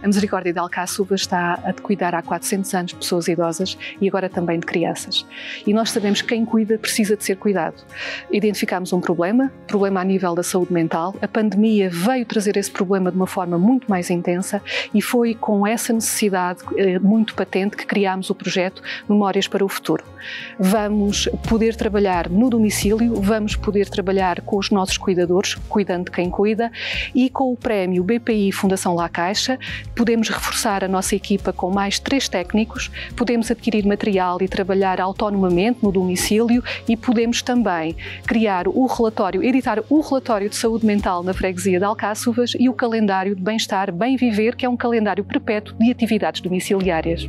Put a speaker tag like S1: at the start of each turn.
S1: A Misericórdia de Alcáçovas está a cuidar há 400 anos de pessoas idosas e agora também de crianças. E nós sabemos que quem cuida precisa de ser cuidado. Identificámos um problema, problema a nível da saúde mental. A pandemia veio trazer esse problema de uma forma muito mais intensa e foi com essa necessidade eh, muito patente que criámos o projeto Memórias para o Futuro. Vamos poder trabalhar no domicílio, vamos poder trabalhar com os nossos cuidadores, cuidando de quem cuida, e com o prémio BPI Fundação La Caixa, podemos reforçar a nossa equipa com mais três técnicos, podemos adquirir material e trabalhar autonomamente no domicílio e podemos também criar o relatório, editar o relatório de saúde mental na freguesia de Alcáçovas e o calendário de bem-estar, bem viver, que é um calendário perpétuo de atividades domiciliárias.